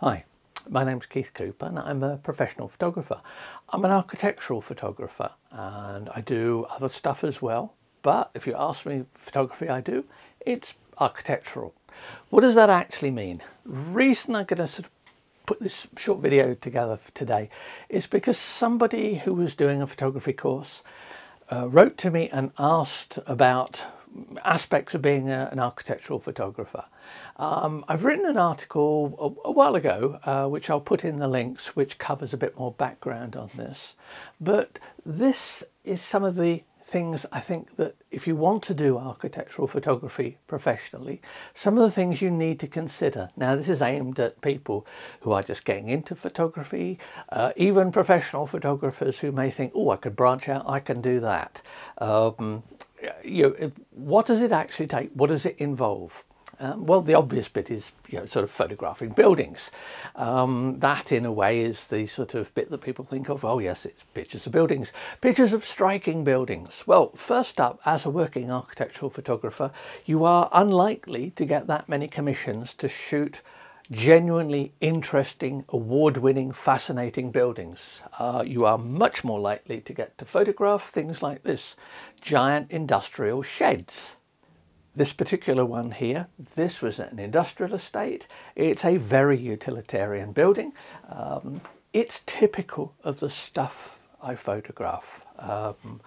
Hi, my name's Keith Cooper and I'm a professional photographer. I'm an architectural photographer and I do other stuff as well. But if you ask me photography I do, it's architectural. What does that actually mean? Reason I'm going to sort of put this short video together today is because somebody who was doing a photography course uh, wrote to me and asked about aspects of being a, an architectural photographer. Um, I've written an article a, a while ago, uh, which I'll put in the links, which covers a bit more background on this. But this is some of the things I think that if you want to do architectural photography professionally, some of the things you need to consider. Now, this is aimed at people who are just getting into photography, uh, even professional photographers who may think, oh, I could branch out, I can do that. Um, you know, what does it actually take? What does it involve? Um, well, the obvious bit is you know, sort of photographing buildings. Um, that, in a way, is the sort of bit that people think of. Oh, yes, it's pictures of buildings, pictures of striking buildings. Well, first up, as a working architectural photographer, you are unlikely to get that many commissions to shoot genuinely interesting, award-winning, fascinating buildings. Uh, you are much more likely to get to photograph things like this, giant industrial sheds. This particular one here, this was an industrial estate. It's a very utilitarian building. Um, it's typical of the stuff I photograph. Um,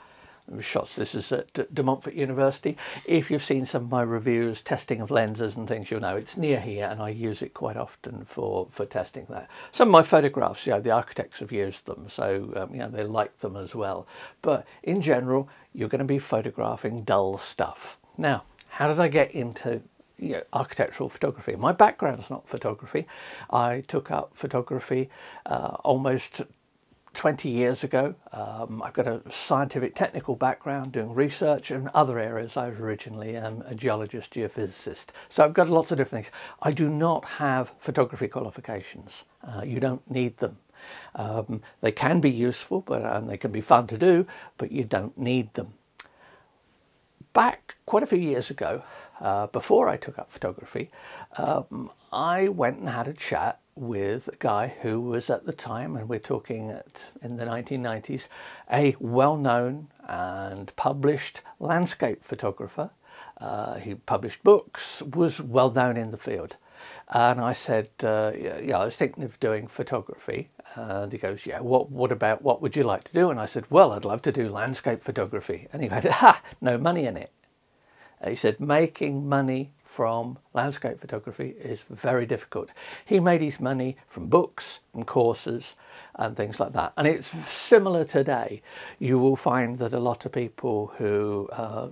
shots. This is at De Montfort University. If you've seen some of my reviews, testing of lenses and things, you'll know it's near here and I use it quite often for, for testing that. Some of my photographs, you know, the architects have used them, so um, you know, they like them as well. But in general, you're going to be photographing dull stuff. Now, how did I get into you know, architectural photography. My background is not photography. I took up photography uh, almost 20 years ago. Um, I've got a scientific technical background doing research in other areas. I was originally um, a geologist, geophysicist. So I've got lots of different things. I do not have photography qualifications. Uh, you don't need them. Um, they can be useful, but um, they can be fun to do, but you don't need them. Back quite a few years ago, uh, before I took up photography, um, I went and had a chat with a guy who was at the time, and we're talking at, in the 1990s, a well-known and published landscape photographer. Uh, he published books, was well known in the field. And I said, uh, yeah, I was thinking of doing photography. And he goes, yeah, what, what about, what would you like to do? And I said, well, I'd love to do landscape photography. And he went, ha, no money in it. He said making money from landscape photography is very difficult. He made his money from books and courses and things like that. And it's similar today. You will find that a lot of people who uh,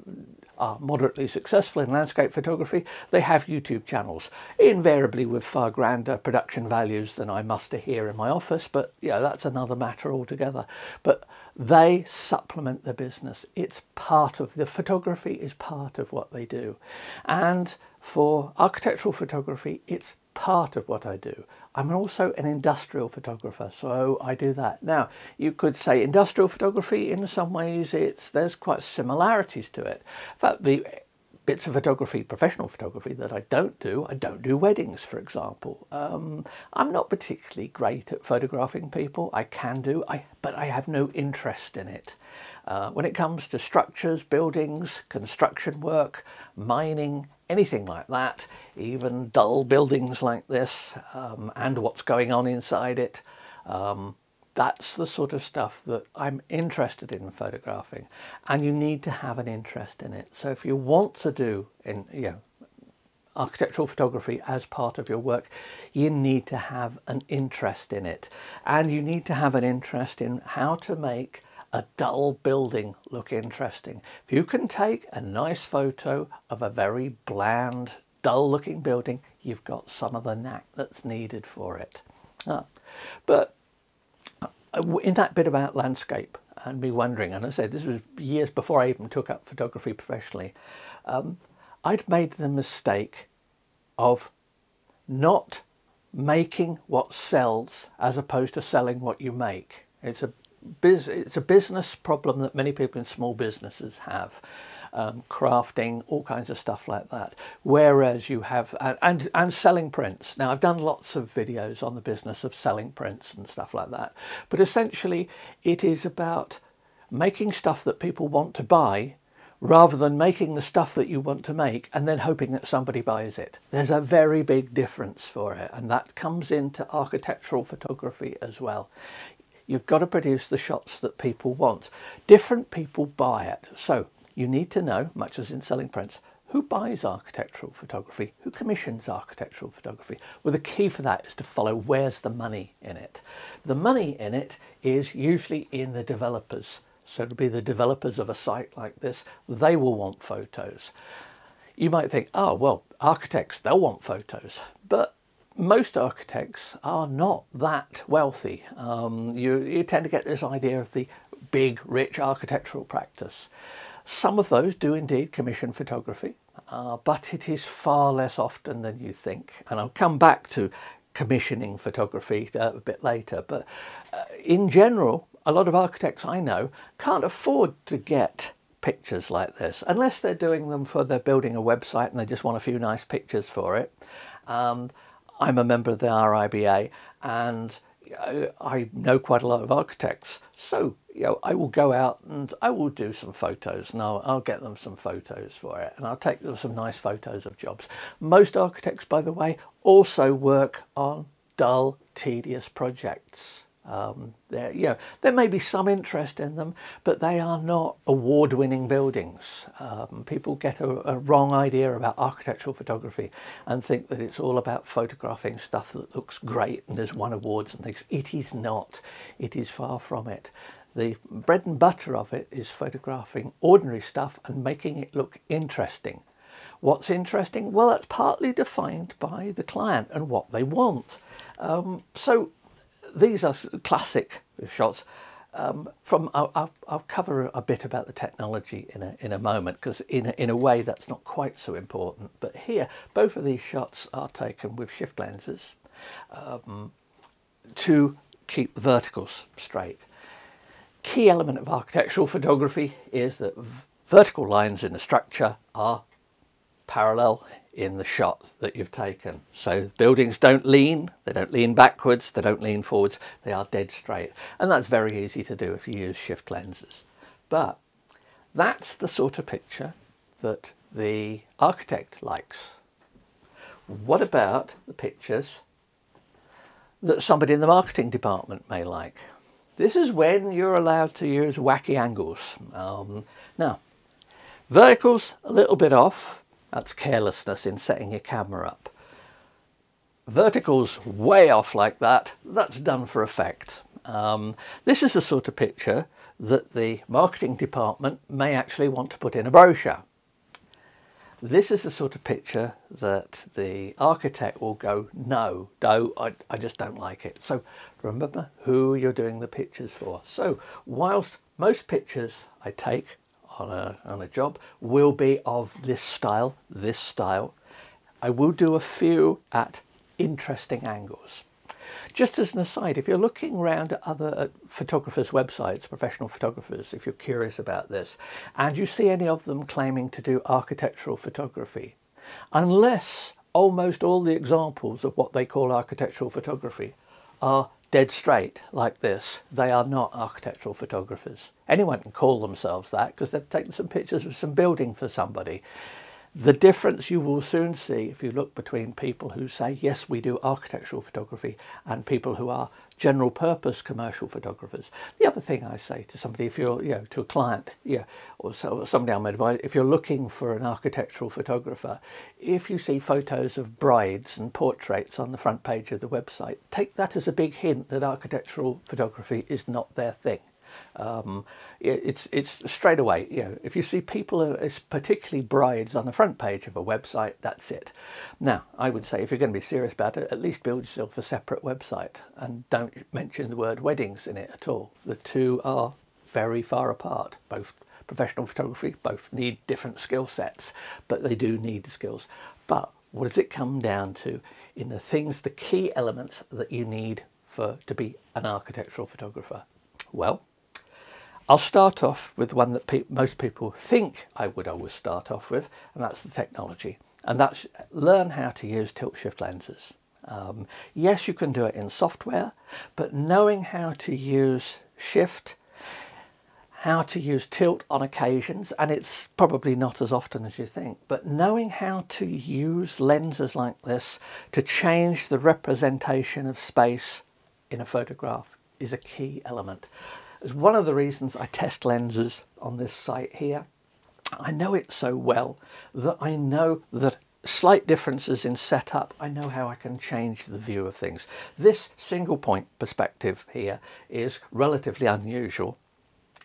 are moderately successful in landscape photography, they have YouTube channels, invariably with far grander production values than I muster here in my office, but yeah, that's another matter altogether. But they supplement the business. It's part of, the photography is part of what they do. And for architectural photography, it's part of what I do. I'm also an industrial photographer, so I do that. Now, you could say industrial photography, in some ways, it's there's quite similarities to it. In fact, the bits of photography, professional photography that I don't do, I don't do weddings, for example. Um, I'm not particularly great at photographing people. I can do, I, but I have no interest in it. Uh, when it comes to structures, buildings, construction work, mining, anything like that, even dull buildings like this um, and what's going on inside it. Um, that's the sort of stuff that I'm interested in photographing and you need to have an interest in it. So if you want to do in, you know, architectural photography as part of your work, you need to have an interest in it. And you need to have an interest in how to make a dull building look interesting. If you can take a nice photo of a very bland, dull looking building, you've got some of the knack that's needed for it. Ah. But uh, in that bit about landscape and me wondering, and I said this was years before I even took up photography professionally, um, I'd made the mistake of not making what sells as opposed to selling what you make. It's a it's a business problem that many people in small businesses have. um, crafting, all kinds of stuff like that. Whereas you have, and, and selling prints. Now, I've done lots of videos on the business of selling prints and stuff like that. But essentially, it is about making stuff that people want to buy rather than making the stuff that you want to make and then hoping that somebody buys it. There's a very big difference for it, and that comes into architectural photography as well. You've got to produce the shots that people want. Different people buy it. So you need to know, much as in selling prints, who buys architectural photography? Who commissions architectural photography? Well, the key for that is to follow where's the money in it. The money in it is usually in the developers so to be the developers of a site like this, they will want photos. You might think, oh, well, architects, they'll want photos. But most architects are not that wealthy. Um, you, you tend to get this idea of the big, rich architectural practice. Some of those do indeed commission photography, uh, but it is far less often than you think. And I'll come back to commissioning photography uh, a bit later. But uh, in general, a lot of architects I know can't afford to get pictures like this unless they're doing them for they're building a website and they just want a few nice pictures for it. Um, I'm a member of the RIBA and I know quite a lot of architects. So, you know, I will go out and I will do some photos and I'll, I'll get them some photos for it and I'll take them some nice photos of jobs. Most architects, by the way, also work on dull, tedious projects. Um, there, you know, there may be some interest in them, but they are not award-winning buildings. Um, people get a, a, wrong idea about architectural photography and think that it's all about photographing stuff that looks great and has won awards and things. It is not. It is far from it. The bread and butter of it is photographing ordinary stuff and making it look interesting. What's interesting? Well, that's partly defined by the client and what they want. Um, so these are classic shots. Um, from I'll, I'll, cover a bit about the technology in a, in a moment because in a, in a way that's not quite so important. But here, both of these shots are taken with shift lenses um, to keep the verticals straight. Key element of architectural photography is that vertical lines in the structure are parallel in the shot that you've taken. So buildings don't lean, they don't lean backwards, they don't lean forwards, they are dead straight. And that's very easy to do if you use shift lenses. But that's the sort of picture that the architect likes. What about the pictures that somebody in the marketing department may like? This is when you're allowed to use wacky angles. Um, now, verticals a little bit off, that's carelessness in setting your camera up. Verticals way off like that, that's done for effect. Um, this is the sort of picture that the marketing department may actually want to put in a brochure. This is the sort of picture that the architect will go, no, no, I, I just don't like it. So remember who you're doing the pictures for. So whilst most pictures I take on a, on a job will be of this style, this style. I will do a few at interesting angles. Just as an aside, if you're looking around at other photographers' websites, professional photographers, if you're curious about this, and you see any of them claiming to do architectural photography, unless almost all the examples of what they call architectural photography are dead straight like this, they are not architectural photographers. Anyone can call themselves that because they've taken some pictures of some building for somebody. The difference you will soon see if you look between people who say, yes, we do architectural photography and people who are general purpose commercial photographers. The other thing I say to somebody, if you're, you know, to a client, yeah, or, so, somebody I'm advising, if you're looking for an architectural photographer, if you see photos of brides and portraits on the front page of the website, take that as a big hint that architectural photography is not their thing. Um, it's it's straight away. You know, if you see people, as particularly brides, on the front page of a website, that's it. Now, I would say if you're going to be serious about it, at least build yourself a separate website and don't mention the word weddings in it at all. The two are very far apart. Both professional photography, both need different skill sets, but they do need the skills. But what does it come down to in the things, the key elements that you need for to be an architectural photographer? Well, I'll start off with one that pe most people think I would always start off with, and that's the technology. And that's learn how to use tilt shift lenses. Um, yes, you can do it in software, but knowing how to use shift, how to use tilt on occasions, and it's probably not as often as you think, but knowing how to use lenses like this to change the representation of space in a photograph is a key element. It's one of the reasons I test lenses on this site here. I know it so well that I know that slight differences in setup, I know how I can change the view of things. This single point perspective here is relatively unusual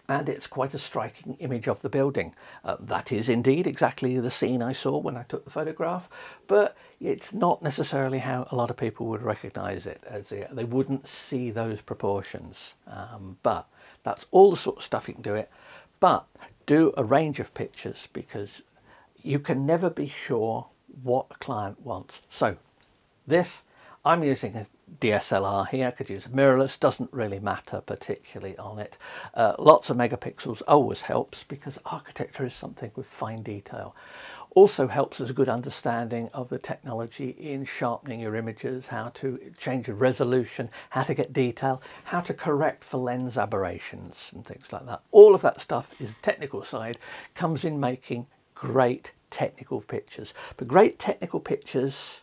and it's quite a striking image of the building. Uh, that is indeed exactly the scene I saw when I took the photograph, but it's not necessarily how a lot of people would recognise it, as they, they, wouldn't see those proportions. Um, but that's all the sort of stuff you can do it. But do a range of pictures because you can never be sure what a client wants. So this, I'm using a DSLR here, I could use a mirrorless, doesn't really matter particularly on it. Uh, lots of megapixels always helps because architecture is something with fine detail. Also helps us a good understanding of the technology in sharpening your images, how to change the resolution, how to get detail, how to correct for lens aberrations and things like that. All of that stuff is the technical side, comes in making great technical pictures. But great technical pictures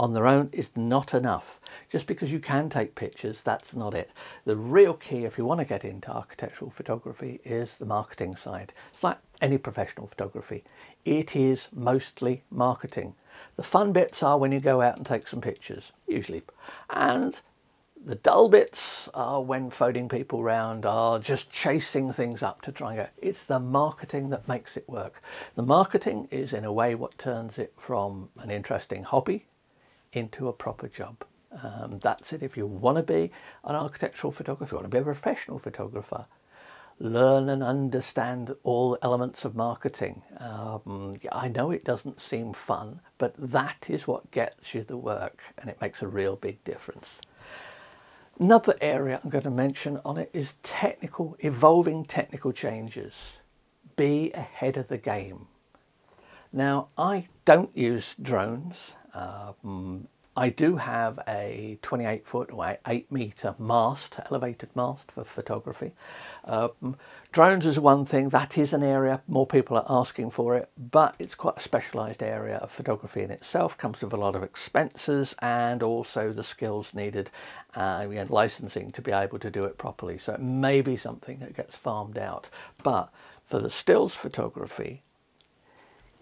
on their own is not enough. Just because you can take pictures, that's not it. The real key if you want to get into architectural photography is the marketing side. It's like any professional photography. It is mostly marketing. The fun bits are when you go out and take some pictures, usually. And the dull bits are when phoning people around are just chasing things up to try and get. It's the marketing that makes it work. The marketing is in a way what turns it from an interesting hobby into a proper job. Um, that's it. If you want to be an architectural photographer, you want to be a professional photographer, learn and understand all elements of marketing. Um, I know it doesn't seem fun, but that is what gets you the work and it makes a real big difference. Another area I'm going to mention on it is technical, evolving technical changes. Be ahead of the game. Now, I don't use drones um, I do have a 28 foot or 8 metre mast, elevated mast for photography. Um, drones is one thing, that is an area, more people are asking for it, but it's quite a specialised area of photography in itself, comes with a lot of expenses and also the skills needed uh, and licensing to be able to do it properly. So it may be something that gets farmed out. But for the stills photography,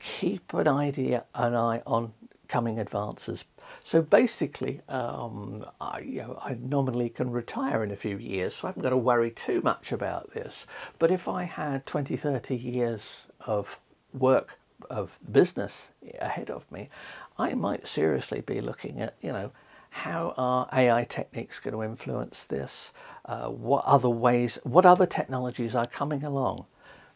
keep an idea, an eye on coming advances. So basically, um, I, you know, I nominally can retire in a few years, so I haven't got to worry too much about this. But if I had 20, 30 years of work of business ahead of me, I might seriously be looking at, you know, how are AI techniques going to influence this? Uh, what other ways, what other technologies are coming along?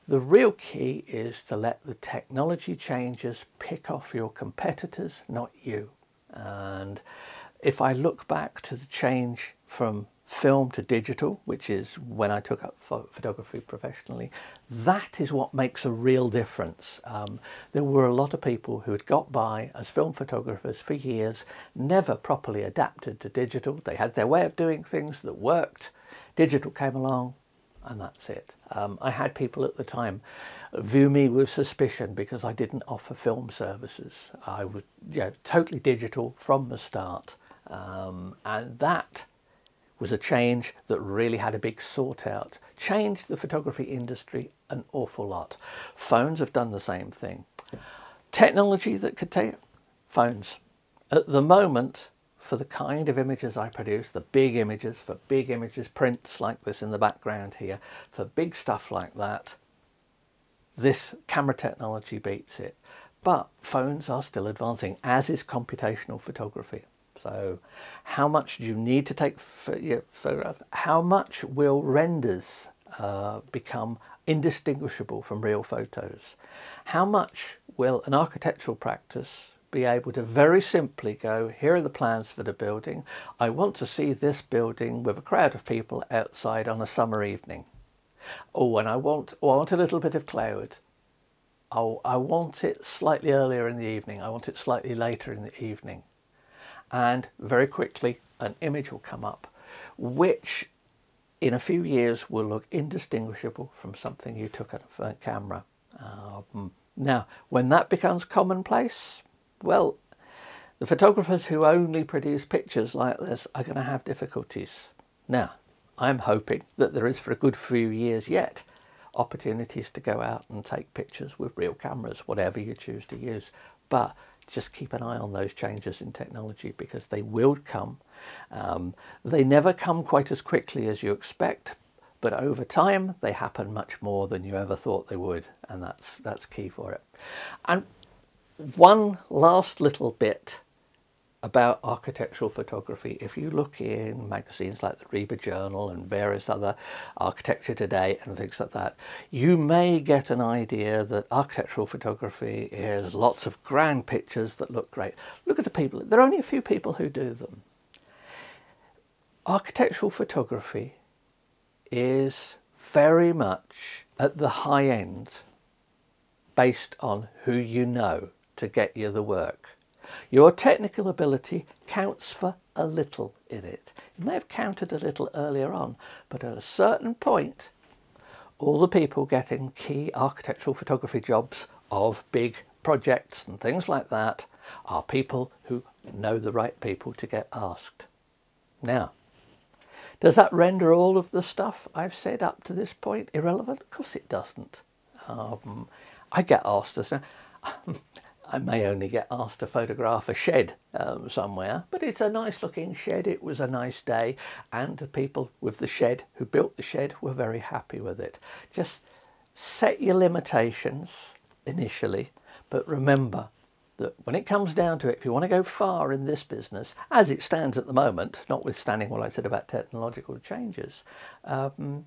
The real key is to let the technology changes pick off your competitors, not you. And if I look back to the change from film to digital, which is when I took up photography professionally, that is what makes a real difference. Um, there were a lot of people who had got by as film photographers for years, never properly adapted to digital. They had their way of doing things that worked. Digital came along, and that's it. Um, I had people at the time view me with suspicion because I didn't offer film services. I was you know, totally digital from the start, um, and that was a change that really had a big sort out. Changed the photography industry an awful lot. Phones have done the same thing. Technology that could take phones. At the moment, for the kind of images I produce, the big images, for big images, prints like this in the background here, for big stuff like that, this camera technology beats it. But phones are still advancing, as is computational photography. So how much do you need to take photographs? How much will renders uh, become indistinguishable from real photos? How much will an architectural practice be able to very simply go, here are the plans for the building. I want to see this building with a crowd of people outside on a summer evening. Oh, and I want, oh, I want a little bit of cloud. Oh, I want it slightly earlier in the evening. I want it slightly later in the evening. And very quickly, an image will come up, which in a few years will look indistinguishable from something you took at a camera. Um, now, when that becomes commonplace, well, the photographers who only produce pictures like this are going to have difficulties. Now, I'm hoping that there is for a good few years yet opportunities to go out and take pictures with real cameras, whatever you choose to use. But just keep an eye on those changes in technology because they will come. Um, they never come quite as quickly as you expect, but over time they happen much more than you ever thought they would, and that's that's key for it. And one last little bit about architectural photography. If you look in magazines like the RIBA Journal and various other Architecture Today and things like that, you may get an idea that architectural photography is lots of grand pictures that look great. Look at the people. There are only a few people who do them. Architectural photography is very much at the high end based on who you know to get you the work. Your technical ability counts for a little in it. It may have counted a little earlier on, but at a certain point, all the people getting key architectural photography jobs of big projects and things like that are people who know the right people to get asked. Now, does that render all of the stuff I've said up to this point irrelevant? Of course it doesn't. Um, I get asked this. I may only get asked to photograph a shed um, somewhere, but it's a nice looking shed. It was a nice day, and the people with the shed who built the shed were very happy with it. Just set your limitations initially, but remember that when it comes down to it, if you want to go far in this business, as it stands at the moment, notwithstanding what I said about technological changes, um,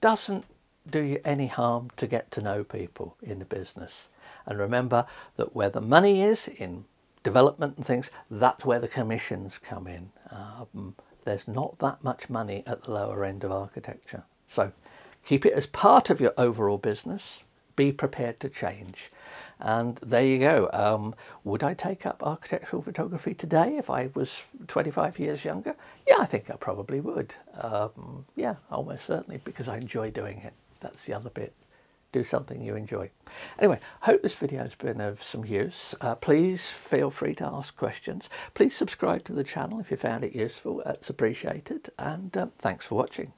doesn't do you any harm to get to know people in the business. And remember that where the money is in development and things, that's where the commissions come in. Um, there's not that much money at the lower end of architecture. So keep it as part of your overall business. Be prepared to change. And there you go. Um, would I take up architectural photography today if I was 25 years younger? Yeah, I think I probably would. Um, yeah, almost certainly because I enjoy doing it. That's the other bit do something you enjoy. Anyway, hope this video has been of some use. Uh, please feel free to ask questions. Please subscribe to the channel if you found it useful. It's appreciated. And uh, thanks for watching.